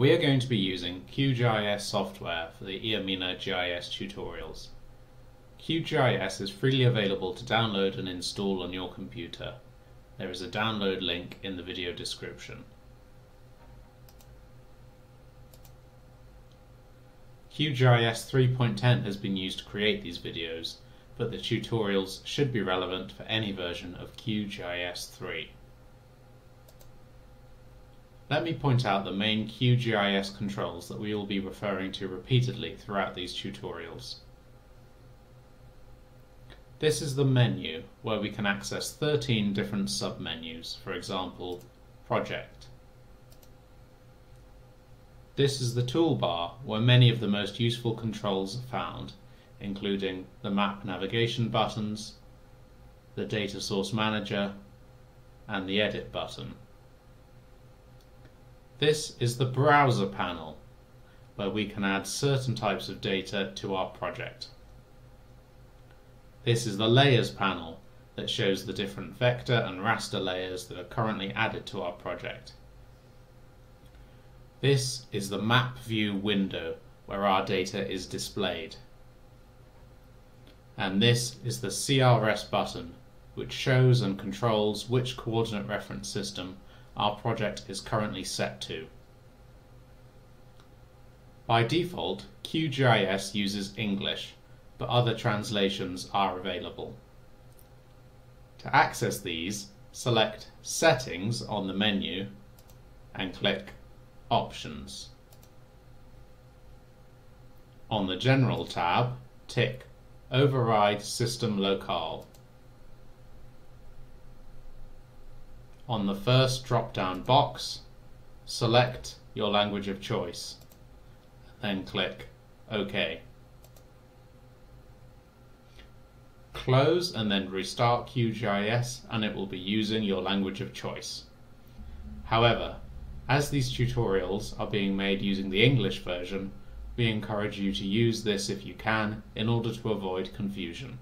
We are going to be using QGIS software for the EAMENA GIS tutorials. QGIS is freely available to download and install on your computer. There is a download link in the video description. QGIS 3.10 has been used to create these videos, but the tutorials should be relevant for any version of QGIS 3. Let me point out the main QGIS controls that we will be referring to repeatedly throughout these tutorials. This is the menu where we can access 13 different submenus, for example, Project. This is the toolbar where many of the most useful controls are found, including the map navigation buttons, the data source manager, and the edit button. This is the browser panel, where we can add certain types of data to our project. This is the layers panel that shows the different vector and raster layers that are currently added to our project. This is the map view window where our data is displayed. And this is the CRS button which shows and controls which coordinate reference system our project is currently set to. By default, QGIS uses English, but other translations are available. To access these, select Settings on the menu and click Options. On the General tab, tick Override System Locale. On the first drop-down box, select your language of choice, then click OK. Close and then restart QGIS and it will be using your language of choice. However, as these tutorials are being made using the English version, we encourage you to use this if you can in order to avoid confusion.